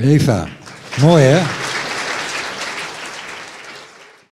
Eva, mooi hè?